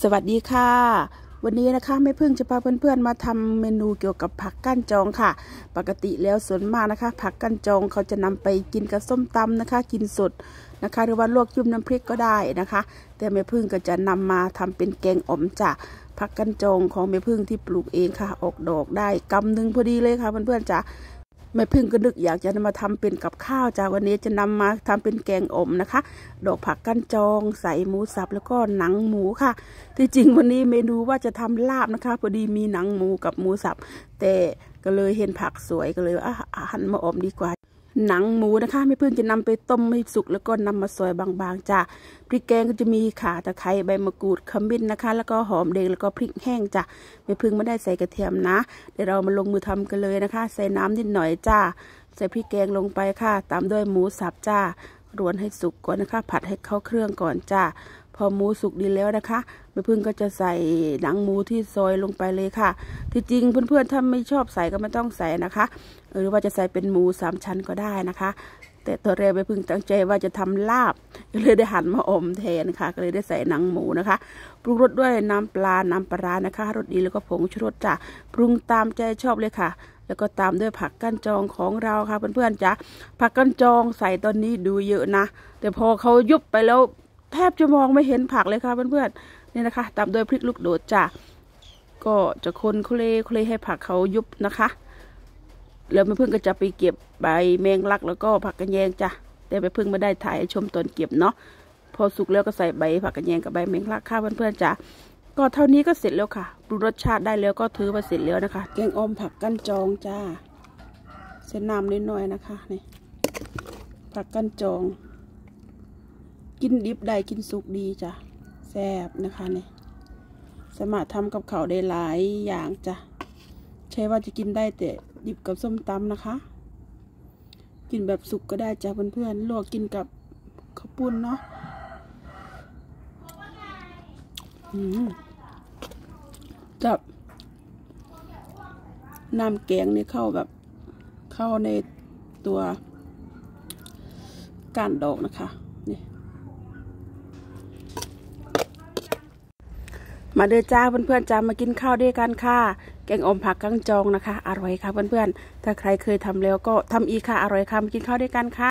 สวัสดีค่ะ วันนี้นะคะแม่พึ่งจะพาเพื่อนๆมาทำเมนูเกี่ยวกับผักก้านจองค่ะ ปกติแล้วส่วนมากนะคะ ผักก้านจองเขาจะนำไปกินกับส้มตำนะคะ กินสดนะคะ หรือว่าลวกจุ่มน้ำพริกก็ได้นะคะ แต่แม่พึ่งก็จะนำมาทำเป็นแกงอ่อมจ้ะผักก้านจองของแม่พึ่งที่ปลูกเองค่ะ ออกดอกได้กำหนึ่งพอดีเลยค่ะเพื่อนๆจ้ะ แม่พึ่งก็นึกอยากจะมาทำเป็นกับข้าวจ้าวันนี้จะนำมาทำเป็นแกงอมนะคะ ดอกผักกั้นจองใส่หมูสับแล้วก็หนังหมูค่ะ ที่จริงวันนี้เมนูว่าจะทำลาบนะคะพอดีมีหนังหมูกับหมูสับ แต่ก็เลยเห็นผักสวยก็เลยอะหันมาอมดีกว่า หนังหมูนะคะแม่พึ่งจะนำไปต้มให้สุกแล้วก็นำมาซอยบางๆจ้ะพริกแกงก็จะมีข่าตะไคร้ใบมะกรูดขมิ้นนะคะ แล้วก็หอมแดงแล้วก็พริกแห้งจ้ะแม่พึ่งไม่ได้ใส่กระเทียมนะเดี๋ยวเรามาลงมือทำกันเลยนะคะ ใส่น้ำนิดหน่อยจ้าใส่พริกแกงลงไปค่ะ ตามด้วยหมูสับจ้ารวนให้สุกก่อนนะคะ ผัดให้เข้าเครื่องก่อนจ้า พอหมูสุกดีแล้วนะคะแม่พึ่งก็จะใส่หนังหมูที่ซอยลงไปเลยค่ะ ที่จริงเพื่อนๆถ้าไม่ชอบใส่ก็ไม่ต้องใส่นะคะ หรือว่าจะใส่เป็นหมูสามชั้นก็ได้นะคะ แต่ตัวแรกแม่พึ่งตั้งใจว่าจะทำลาบก็เลยได้หันมาอมแทนค่ะ ก็เลยได้ใส่หนังหมูนะคะปรุงรสด้วยน้ำปลาน้ำปลานะคะรสดีแล้วก็ผงชูรสจ้ะปรุงตามใจชอบเลยค่ะแล้วก็ตามด้วยผักกั้นจองของเราค่ะเพื่อนๆจ้ะผักกั้นจองใส่ตอนนี้ดูเยอะนะ แต่พอเขายุบไปแล้ว แทบจะมองไม่เห็นผักเลยค่ะเพื่อนๆนี่นะคะตามด้วยพริกลูกโดดจ้ะก็จะคนคุเลคุเลให้ผักเขายุบนะคะ แล้วแม่พึ่งก็จะไปเก็บใบแมงลักแล้วก็ผักกระแยงจ้ะแต่แม่พึ่งไม่ได้ถ่ายชมตอนเก็บเนาะพอสุกแล้วก็ใส่ใบผักกระแยงกับใบแมงลักค่ะเพื่อนๆจ้ะก็เท่านี้ก็เสร็จแล้วค่ะปรุงรสชาติได้แล้วก็ถือว่าเสร็จแล้วนะคะแกงออมผักกั้นจองจ้าเส้นน้ำนิดหน่อยนะคะนี่ผักกั้นจอง กินดิบได้กินสุกดีจ้ะแซ่บนะคะเนี่ยสามารถทำกับข้าวได้หลายอย่างจ้ะใช่ว่าจะกินได้แต่ดิบกับส้มตำนะคะ กินแบบสุกก็ได้จ้ะเพื่อนๆลวกกินกับข้าวปุ้นเนาะอืมกับน้ำแกงนี่เข้าแบบเข้าในตัวก้านดอกนะคะนี่ มาเด้อจ้าเพื่อนๆจ้ามากินข้าวด้วยกันค่ะ แกงอมผักกั้งจองนะคะ อร่อยค่ะเพื่อนๆ ถ้าใครเคยทำแล้วก็ทำอีกค่ะ อร่อยค่ะมากินข้าวด้วยกันค่ะ